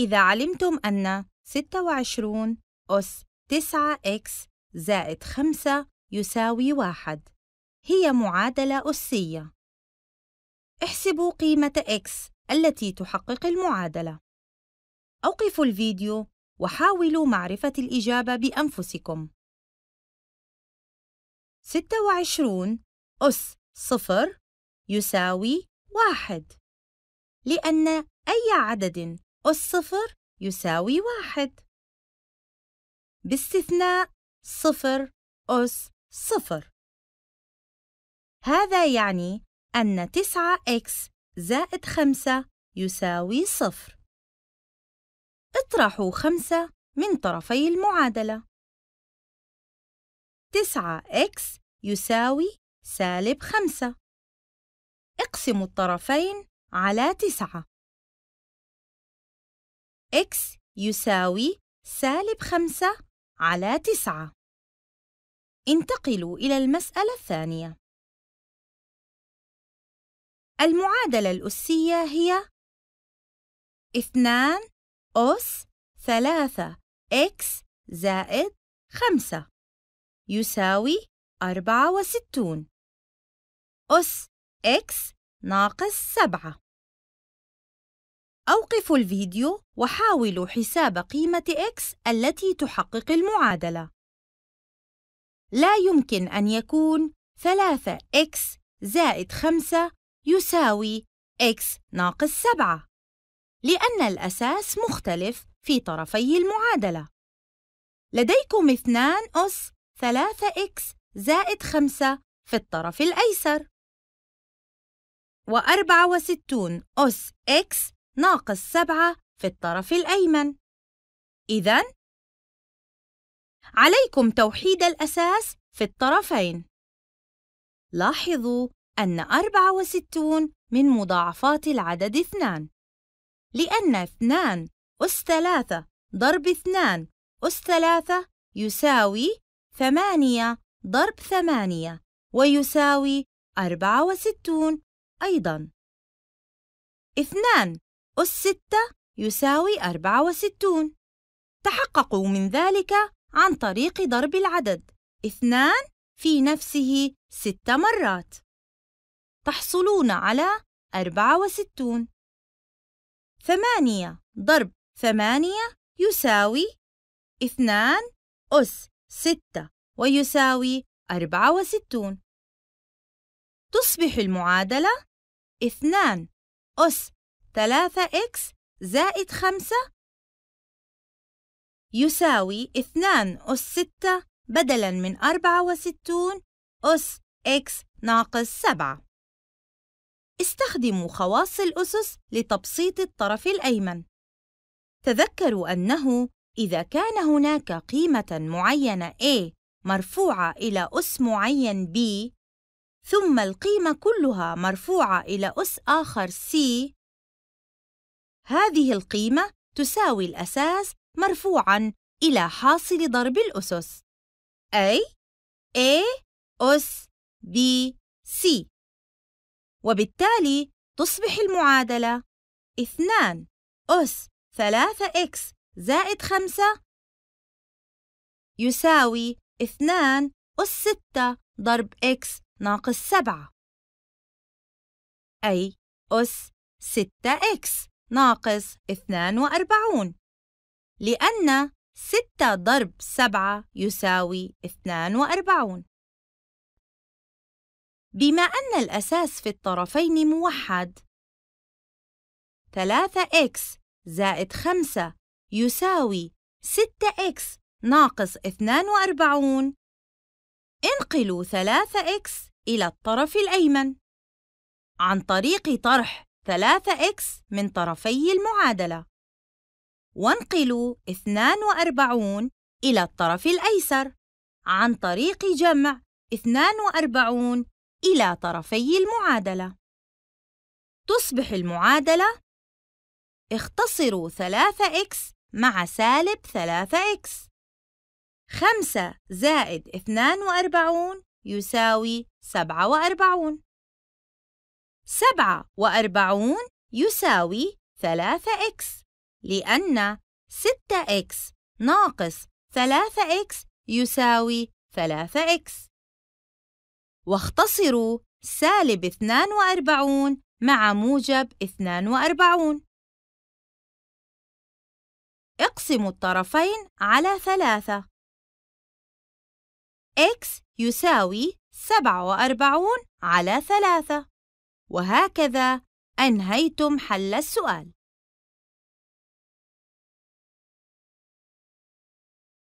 إذا علمتم أن 26 أس 9x زائد 5 يساوي 1 هي معادلة أسية. احسبوا قيمة x التي تحقق المعادلة. أوقفوا الفيديو وحاولوا معرفة الإجابة بأنفسكم. 26 أس صفر يساوي واحد لأن أي عدد أس صفر يساوي واحد. باستثناء صفر أس صفر. هذا يعني أن تسعة x زائد خمسة يساوي صفر. اطرحوا خمسة من طرفي المعادلة. تسعة x يساوي سالب خمسة. اقسموا الطرفين على تسعة. X يساوي سالب خمسة على تسعة. انتقلوا إلى المسألة الثانية. المعادلة الأسية هي اثنان أس ثلاثة x زائد خمسة يساوي أربعة وستون. أس x ناقص سبعة. أوقفوا الفيديو وحاولوا حساب قيمة x التي تحقق المعادلة. لا يمكن أن يكون 3x زائد 5 يساوي x ناقص 7 لأن الأساس مختلف في طرفي المعادلة. لديكم 2 أس 3x زائد 5 في الطرف الأيسر. و64 أس x ناقص سبعة في الطرف الأيمن. إذن عليكم توحيد الأساس في الطرفين. لاحظوا أن 64 من مضاعفات العدد اثنان لأن اثنان أس ثلاثة ضرب اثنان أس ثلاثة يساوي ثمانية ضرب ثمانية ويساوي أربعة وستون أيضاً. اثنان أس ستة يساوي أربعة وستون. تحققوا من ذلك عن طريق ضرب العدد. اثنان في نفسه ست مرات. تحصلون على أربعة وستون. ثمانية ضرب ثمانية يساوي اثنان أس ستة ويساوي أربعة وستون. تصبح المعادلة اثنان أس ثلاثة إكس زائد خمسة يساوي اثنان أس ستة بدلاً من أربعة وستون أس إكس ناقص سبعة. استخدموا خواص الأسس لتبسيط الطرف الأيمن. تذكروا أنه إذا كان هناك قيمة معينة A مرفوعة إلى أس معين B ثم القيمة كلها مرفوعة إلى أس آخر C هذه القيمة تساوي الأساس مرفوعاً إلى حاصل ضرب الأسس. أي A أس B C. وبالتالي تصبح المعادلة 2 أس 3x زائد 5 يساوي 2 أس 6 ضرب x ناقص 7 أي أس 6x ناقص 42 لأن 6 ضرب 7 يساوي 42 بما أن الأساس في الطرفين موحد 3x زائد 5 يساوي 6x ناقص 42 انقلوا 3x إلى الطرف الأيمن. عن طريق طرح 3x من طرفي المعادلة. وانقلوا 42 إلى الطرف الأيسر. عن طريق جمع 42 إلى طرفي المعادلة. تصبح المعادلة اختصروا 3x مع سالب 3x 5 زائد 42 يساوي 47 سبعة وأربعون يساوي ثلاثة إكس لأن 6x ناقص 3x يساوي 3x واختصروا سالب 42 مع موجب 42 اقسموا الطرفين على ثلاثة. x يساوي 47 على ثلاثة. وهكذا أنهيتم حل السؤال.